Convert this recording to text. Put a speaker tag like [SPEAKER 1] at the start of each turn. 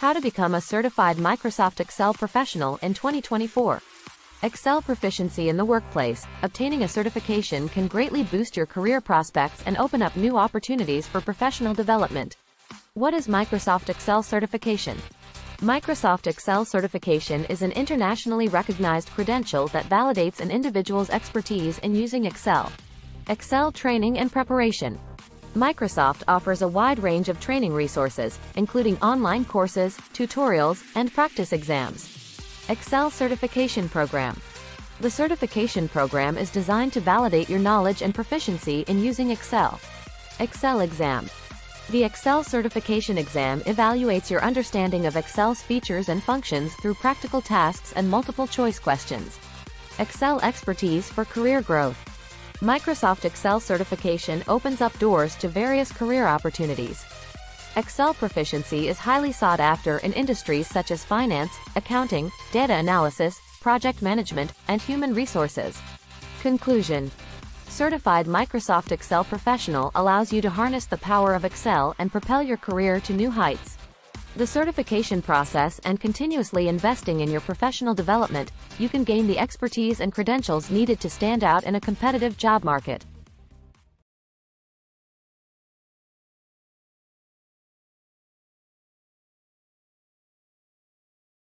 [SPEAKER 1] How to become a certified Microsoft Excel professional in 2024. Excel proficiency in the workplace. Obtaining a certification can greatly boost your career prospects and open up new opportunities for professional development. What is Microsoft Excel certification? Microsoft Excel certification is an internationally recognized credential that validates an individual's expertise in using Excel. Excel training and preparation. Microsoft offers a wide range of training resources, including online courses, tutorials, and practice exams. Excel Certification Program. The certification program is designed to validate your knowledge and proficiency in using Excel. Excel Exam. The Excel Certification Exam evaluates your understanding of Excel's features and functions through practical tasks and multiple choice questions. Excel Expertise for Career Growth. Microsoft Excel certification opens up doors to various career opportunities. Excel proficiency is highly sought after in industries such as finance, accounting, data analysis, project management, and human resources. Conclusion Certified Microsoft Excel Professional allows you to harness the power of Excel and propel your career to new heights. The certification process and continuously investing in your professional development, you can gain the expertise and credentials needed to stand out in a competitive job market.